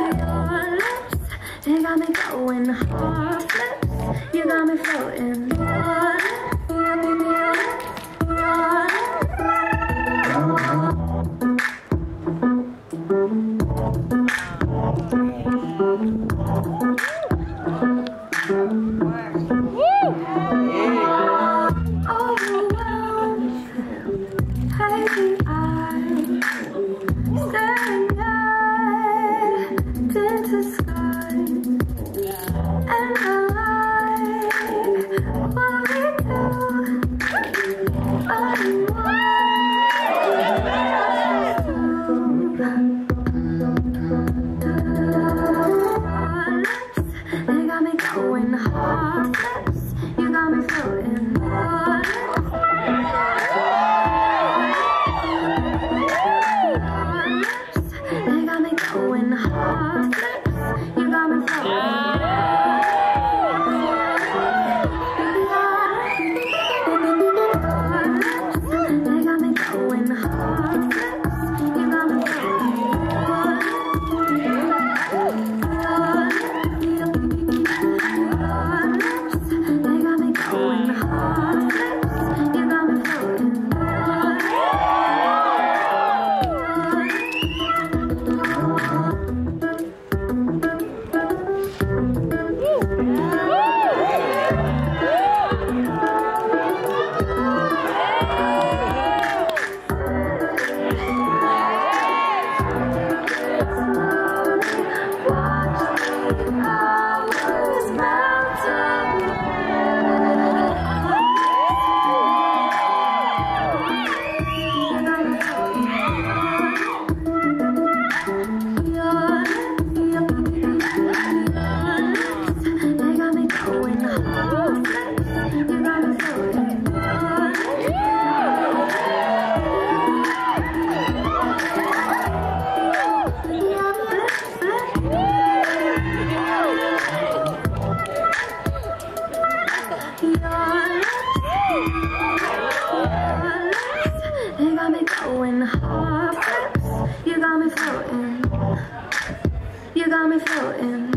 Your lips, they got me going hard. You got me floating. Bye. You got me going hard. You got me floating. You got me floating.